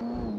음.